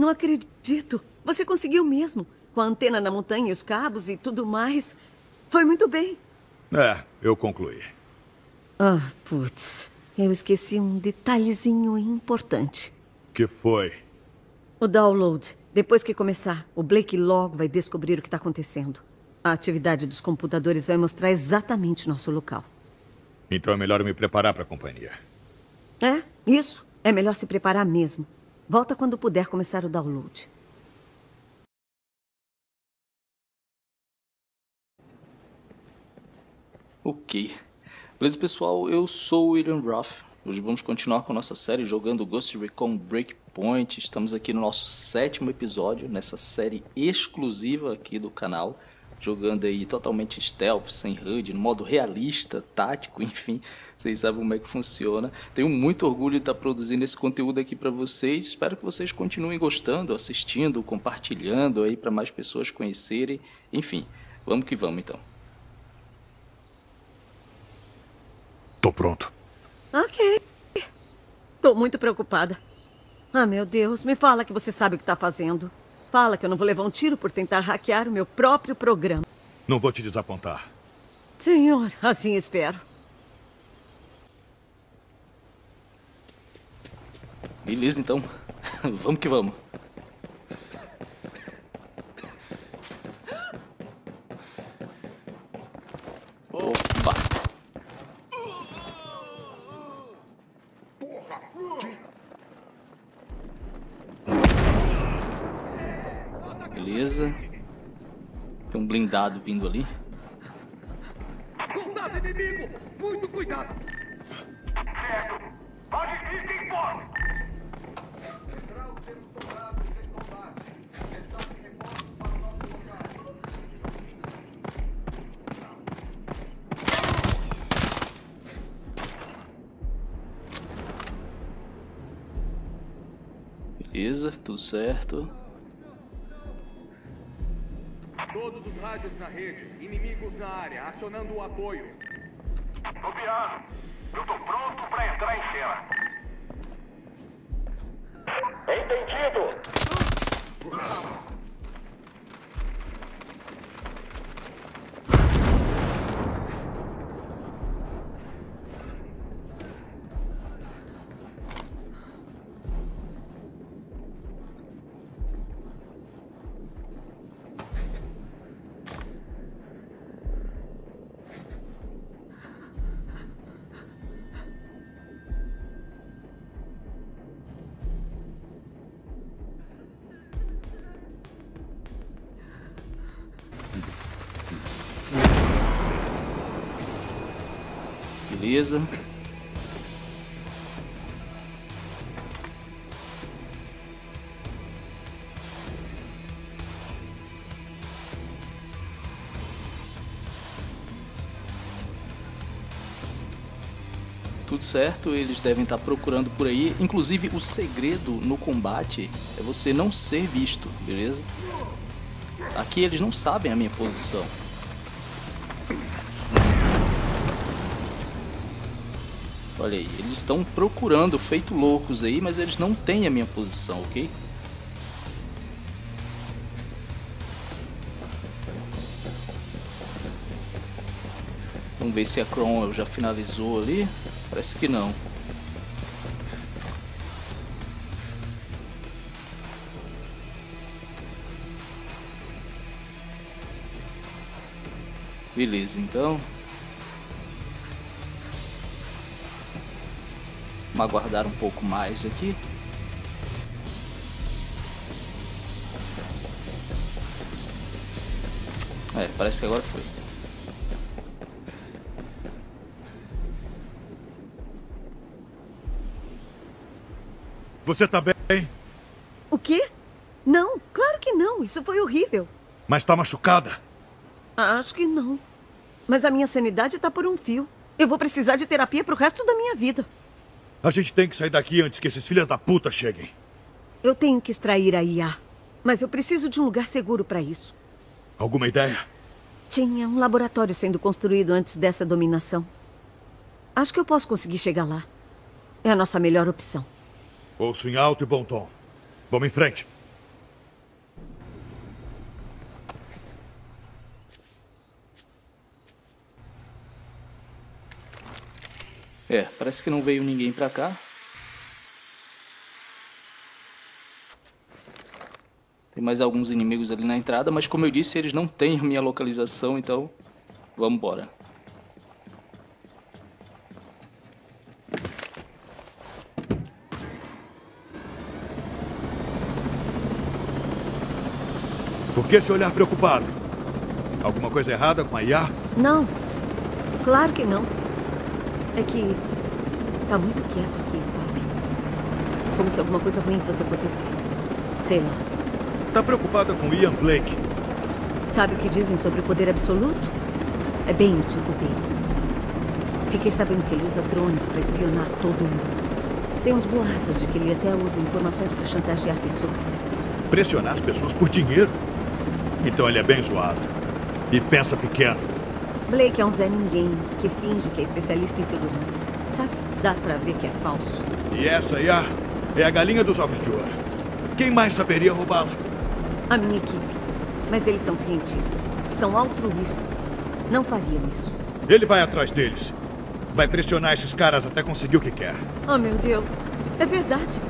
Não acredito. Você conseguiu mesmo. Com a antena na montanha os cabos e tudo mais. Foi muito bem. É, eu concluí. Ah, putz. Eu esqueci um detalhezinho importante. Que foi? O download. Depois que começar, o Blake logo vai descobrir o que está acontecendo. A atividade dos computadores vai mostrar exatamente nosso local. Então é melhor me preparar para a companhia. É, isso. É melhor se preparar mesmo. Volta quando puder começar o download. Ok. Beleza, pessoal? Eu sou o William Roth. Hoje vamos continuar com a nossa série jogando Ghost Recon Breakpoint. Estamos aqui no nosso sétimo episódio, nessa série exclusiva aqui do canal. Jogando aí totalmente stealth, sem HUD, no modo realista, tático, enfim. Vocês sabem como é que funciona. Tenho muito orgulho de estar produzindo esse conteúdo aqui para vocês. Espero que vocês continuem gostando, assistindo, compartilhando aí para mais pessoas conhecerem. Enfim, vamos que vamos então. Tô pronto. Ok. Tô muito preocupada. Ah, meu Deus, me fala que você sabe o que tá fazendo. Fala que eu não vou levar um tiro por tentar hackear o meu próprio programa. Não vou te desapontar. Senhor, assim espero. Beleza, então. vamos que vamos. Opa! Beleza. Blindado vindo ali. Contato inimigo! Muito cuidado! Certo. Pode ir quem for. Central, temos soldados em combate. Para o nosso local. Beleza, tudo certo. Todos os rádios na rede. Inimigos na área. Acionando o apoio. Luciano, eu tô pronto pra entrar em cena. Entendido. Beleza. Tudo certo, eles devem estar procurando por aí. Inclusive, o segredo no combate é você não ser visto, beleza? Aqui eles não sabem a minha posição. Olha aí, eles estão procurando feito loucos aí, mas eles não têm a minha posição, ok? Vamos ver se a Cromwell já finalizou ali. Parece que não. Beleza, então. Vamos aguardar um pouco mais aqui. É, parece que agora foi. Você tá bem? O quê? Não, claro que não. Isso foi horrível. Mas tá machucada? Acho que não. Mas a minha sanidade tá por um fio. Eu vou precisar de terapia pro resto da minha vida. A gente tem que sair daqui antes que esses filhos da puta cheguem. Eu tenho que extrair a IA. Mas eu preciso de um lugar seguro para isso. Alguma ideia? Tinha um laboratório sendo construído antes dessa dominação. Acho que eu posso conseguir chegar lá. É a nossa melhor opção. Ouço em alto e bom tom. Vamos em frente. É, parece que não veio ninguém pra cá. Tem mais alguns inimigos ali na entrada, mas como eu disse, eles não têm a minha localização, então vamos embora. Por que esse olhar preocupado? Alguma coisa errada com a IA? Não. Claro que não. É que tá muito quieto aqui, sabe? Como se alguma coisa ruim fosse acontecer. Sei lá. Tá preocupada com Ian Blake? Sabe o que dizem sobre o poder absoluto? É bem o tipo dele. Fiquei sabendo que ele usa drones para espionar todo mundo. Tem uns boatos de que ele até usa informações para chantagear pessoas. Pressionar as pessoas por dinheiro? Então ele é bem zoado. E pensa pequeno. Blake é um Zé Ninguém que finge que é especialista em segurança. Sabe? Dá pra ver que é falso. E essa IA é a galinha dos ovos de ouro. Quem mais saberia roubá-la? A minha equipe. Mas eles são cientistas. São altruístas. Não fariam isso. Ele vai atrás deles. Vai pressionar esses caras até conseguir o que quer. Oh, meu Deus. É verdade.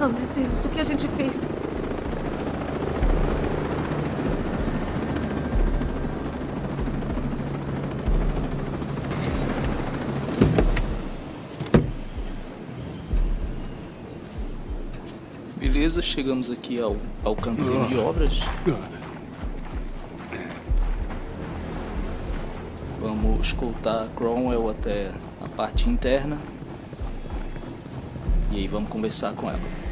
Oh, meu Deus. O que a gente fez? Chegamos aqui ao, ao canteiro de obras. Vamos escoltar Cromwell até a parte interna. E aí vamos conversar com ela.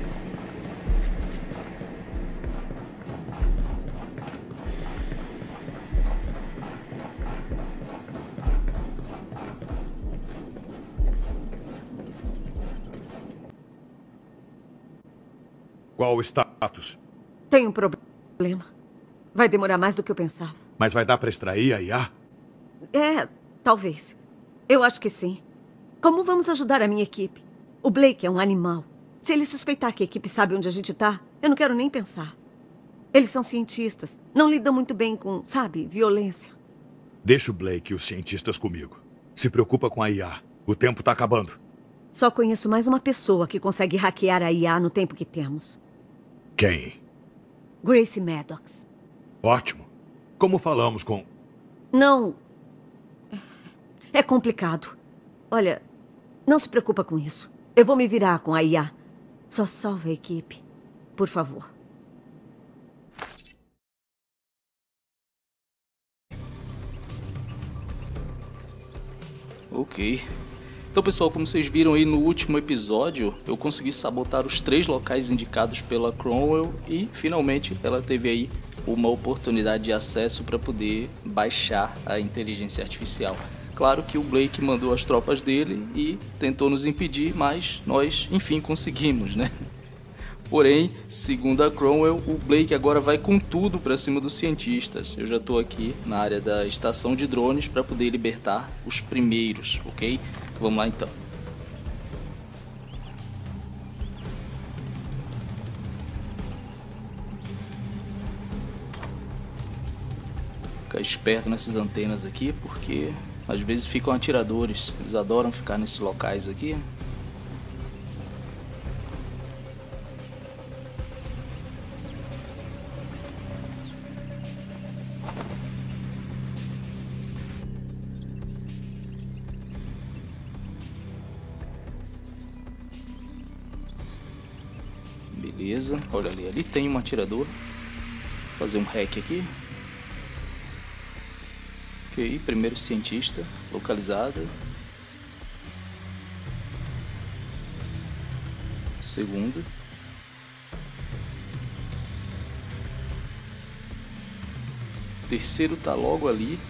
Qual o status? Tem um problema. Vai demorar mais do que eu pensava. Mas vai dar pra extrair a IA? É, talvez. Eu acho que sim. Como vamos ajudar a minha equipe? O Blake é um animal. Se ele suspeitar que a equipe sabe onde a gente tá, eu não quero nem pensar. Eles são cientistas. Não lidam muito bem com, sabe, violência. Deixa o Blake e os cientistas comigo. Se preocupa com a IA. O tempo tá acabando. Só conheço mais uma pessoa que consegue hackear a IA no tempo que temos. Quem? Grace Maddox. Ótimo. Como falamos com. Não. É complicado. Olha, não se preocupa com isso. Eu vou me virar com a IA. Só salva a equipe. Por favor. Ok. Então, pessoal, como vocês viram aí no último episódio, eu consegui sabotar os três locais indicados pela Cromwell e finalmente ela teve aí uma oportunidade de acesso para poder baixar a inteligência artificial. Claro que o Blake mandou as tropas dele e tentou nos impedir, mas nós, enfim, conseguimos, né? Porém, segundo a Cromwell, o Blake agora vai com tudo para cima dos cientistas. Eu já estou aqui na área da estação de drones para poder libertar os primeiros, ok? Vamos lá então. Ficar esperto nessas antenas aqui, porque às vezes ficam atiradores. Eles adoram ficar nesses locais aqui. Beleza, olha ali, ali tem um atirador. Vou fazer um hack aqui. Ok, primeiro cientista localizado. Segundo. Terceiro tá logo ali.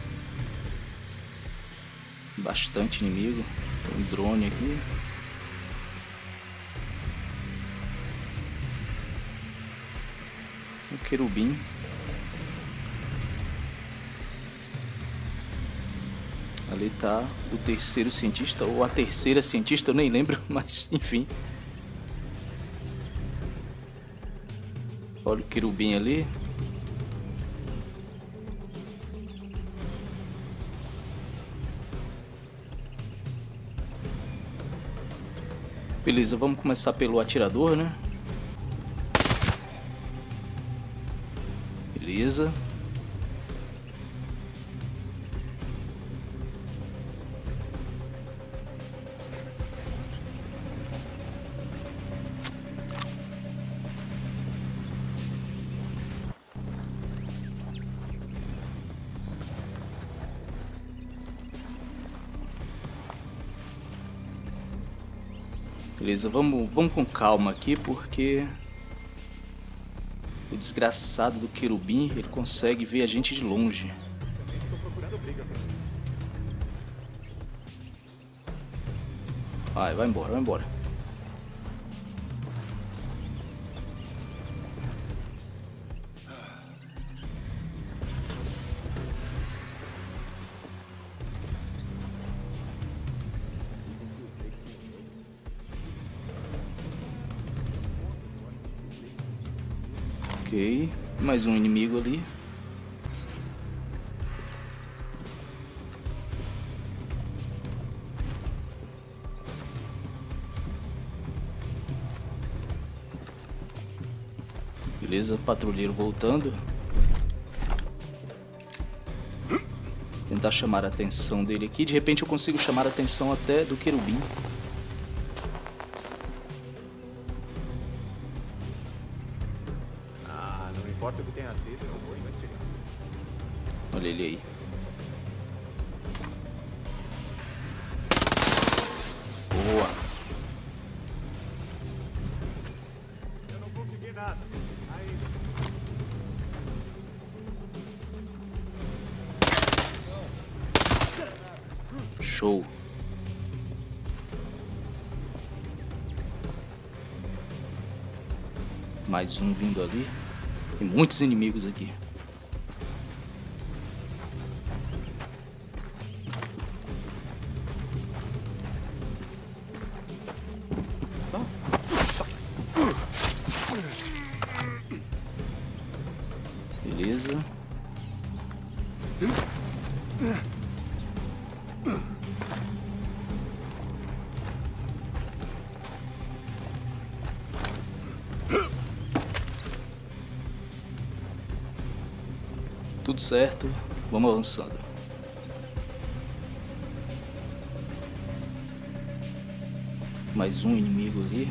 Bastante inimigo. Tem um drone aqui. Querubim. Ali tá o terceiro cientista, ou a terceira cientista, eu nem lembro, mas enfim. Olha o querubim ali. Beleza, vamos começar pelo atirador, né? Beleza. Beleza, vamos, vamos com calma aqui porque desgraçado do querubim ele consegue ver a gente de longe. Vai, vai embora, vai embora. Ok, mais um inimigo ali. Beleza, patrulheiro voltando. Tentar chamar a atenção dele aqui. De repente eu consigo chamar a atenção até do querubim. Nada. Ainda. Show. Mais um vindo ali. Tem muitos inimigos aqui. Tudo certo, vamos avançando. Mais um inimigo ali.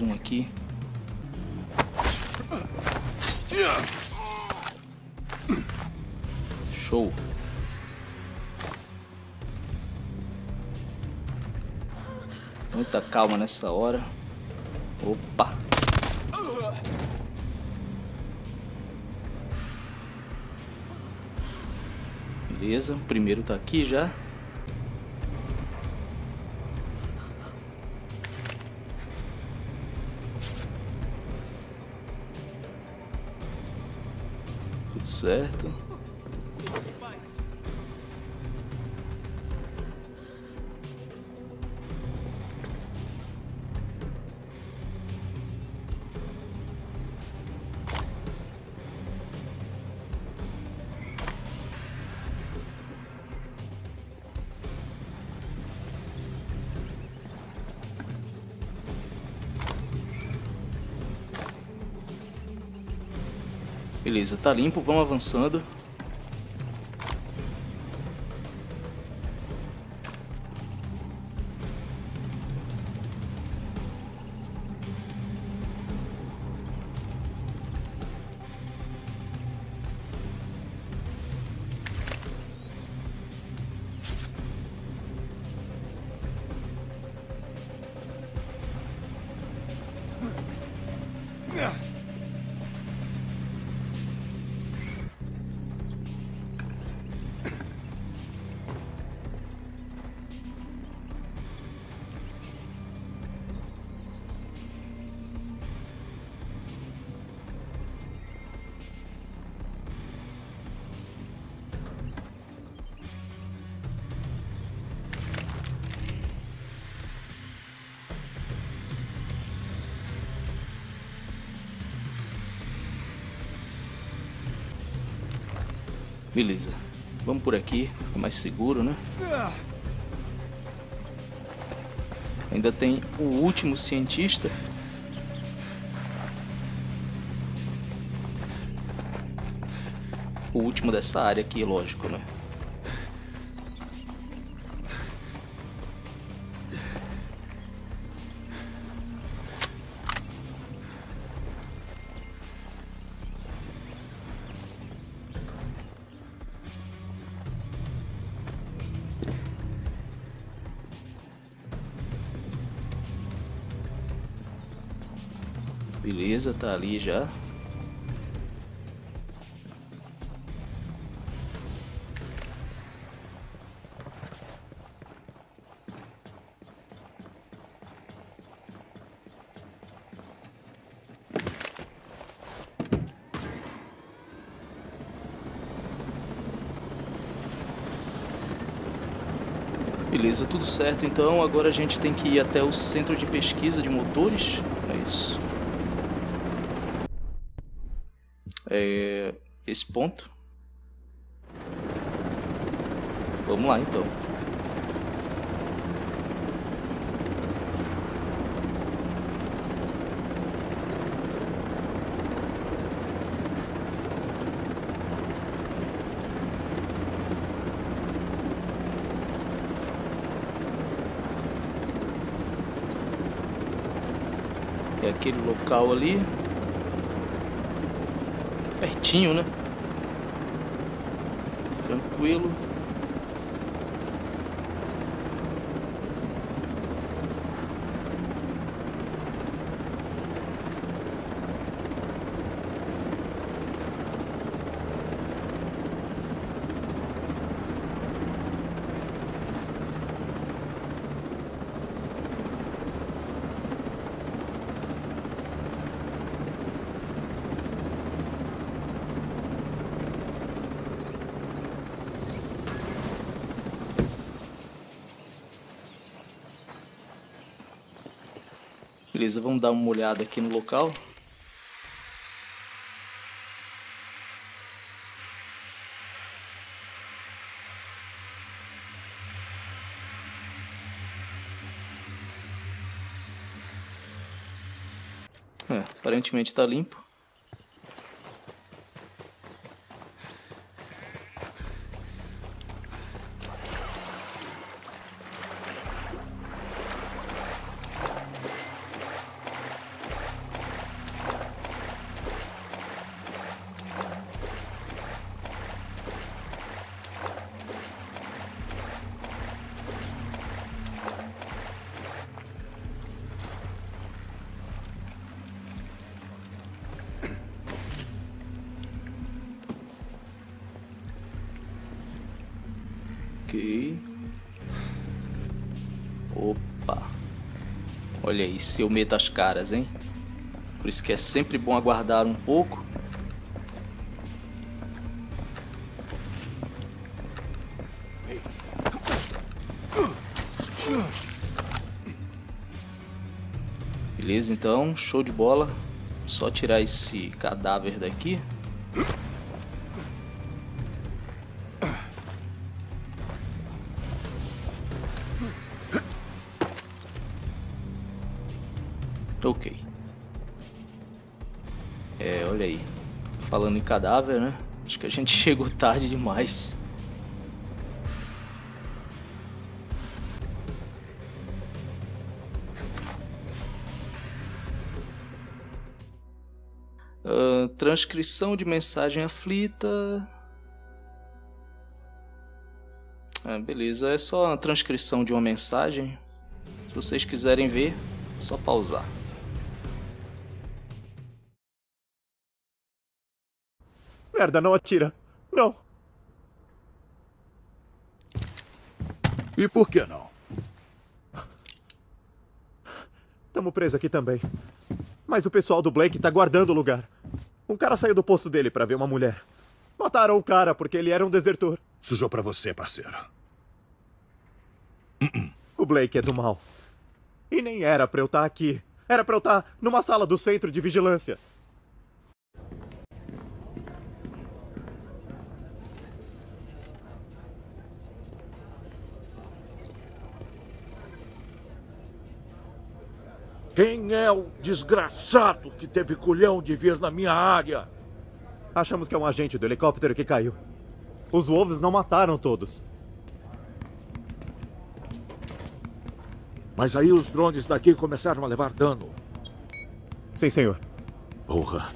Um aqui. Show. Muita calma nessa hora. Opa. Beleza, o primeiro tá aqui já. Certo. Beleza, tá limpo, vamos avançando. Beleza. Vamos por aqui, é mais seguro, né? Ainda tem o último cientista. O último dessa área aqui, lógico, né? Beleza, tá ali já. Beleza, tudo certo então. Agora a gente tem que ir até o centro de pesquisa de motores. É isso. É esse ponto. Vamos lá então. É aquele local ali. Pertinho, né? Tranquilo. Beleza, vamos dar uma olhada aqui no local. É, aparentemente está limpo. Olha aí, seu medo das caras, hein? Por isso que é sempre bom aguardar um pouco. Beleza, então, show de bola. Só tirar esse cadáver daqui. Ok. É, olha aí. Falando em cadáver, né? Acho que a gente chegou tarde demais. Uh, transcrição de mensagem aflita. Ah, beleza, é só a transcrição de uma mensagem. Se vocês quiserem ver, é só pausar. Merda, não atira. Não. E por que não? Tamo preso aqui também. Mas o pessoal do Blake tá guardando o lugar. Um cara saiu do posto dele pra ver uma mulher. Mataram o cara porque ele era um desertor. Sujou pra você, parceiro. O Blake é do mal. E nem era pra eu estar aqui. Era pra eu estar numa sala do centro de vigilância. Quem é o desgraçado que teve culhão de vir na minha área? Achamos que é um agente do helicóptero que caiu. Os Wolves não mataram todos. Mas aí os drones daqui começaram a levar dano. Sim, senhor. Porra.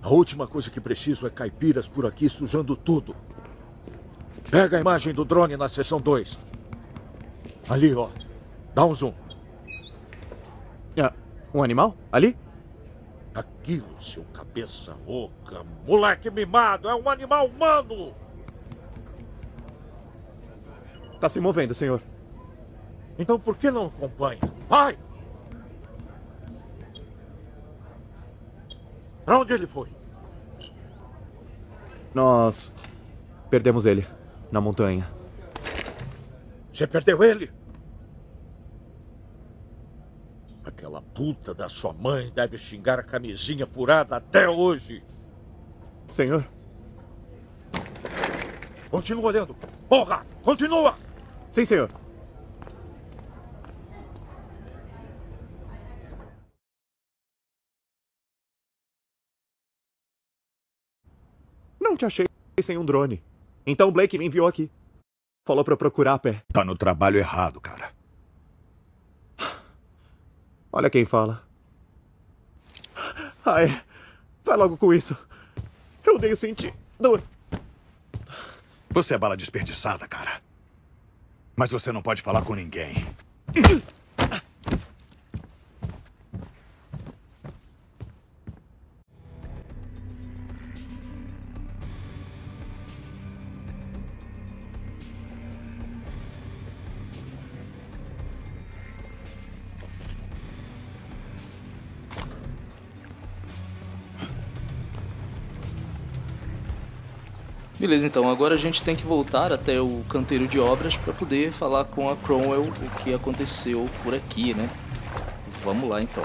A última coisa que preciso é caipiras por aqui sujando tudo. Pega a imagem do drone na seção 2. Ali, ó. Dá um zoom. Um animal? Ali? Aquilo, seu cabeça oca. Moleque mimado, é um animal humano! Tá se movendo, senhor. Então por que não acompanha? Vai! Pra onde ele foi? Nós perdemos ele na montanha. Você perdeu ele? Aquela puta da sua mãe deve xingar a camisinha furada até hoje. Senhor? Continua olhando. Porra! Continua! Sim, senhor. Não te achei sem um drone. Então o Blake me enviou aqui. Falou pra eu procurar a pé. Tá no trabalho errado, cara. Olha quem fala. Ai, vai logo com isso. Eu odeio sentir dor. Você é bala desperdiçada, cara. Mas você não pode falar com ninguém. Beleza, então agora a gente tem que voltar até o canteiro de obras para poder falar com a Cromwell o que aconteceu por aqui, né? Vamos lá então.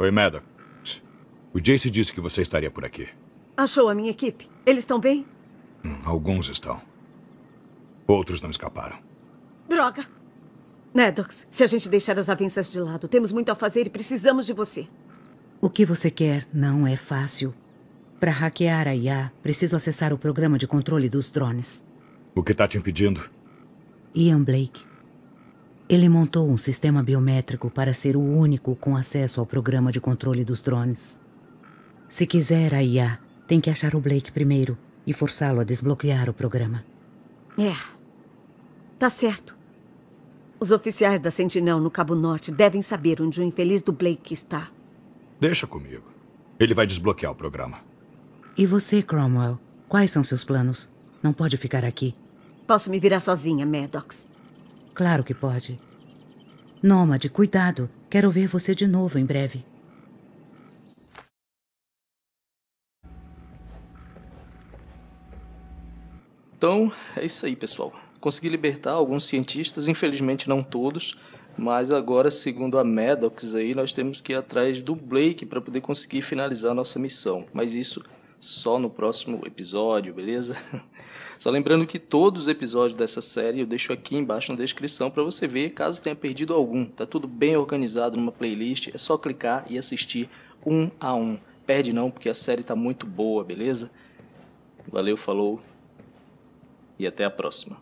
Oi, Maddox. O Jace disse que você estaria por aqui. Achou a minha equipe? Eles estão bem? Hum, alguns estão. Outros não escaparam. Droga! Maddox, se a gente deixar as avanças de lado, temos muito a fazer e precisamos de você. O que você quer não é fácil. Para hackear a IA, preciso acessar o programa de controle dos drones. O que está te impedindo? Ian Blake. Ele montou um sistema biométrico para ser o único com acesso ao programa de controle dos drones. Se quiser a IA, tem que achar o Blake primeiro e forçá-lo a desbloquear o programa. É. Tá certo. Os oficiais da Sentinel no Cabo Norte devem saber onde o infeliz do Blake está. Deixa comigo. Ele vai desbloquear o programa. E você, Cromwell? Quais são seus planos? Não pode ficar aqui. Posso me virar sozinha, Maddox. Claro que pode. Nômade, cuidado. Quero ver você de novo em breve. Então, é isso aí, pessoal. Consegui libertar alguns cientistas, infelizmente não todos, mas agora, segundo a Maddox aí, nós temos que ir atrás do Blake para poder conseguir finalizar nossa missão. Mas isso só no próximo episódio, beleza? Só lembrando que todos os episódios dessa série eu deixo aqui embaixo na descrição para você ver, caso tenha perdido algum. Tá tudo bem organizado numa playlist, é só clicar e assistir um a um. Perde não, porque a série tá muito boa, beleza? Valeu, falou e até a próxima.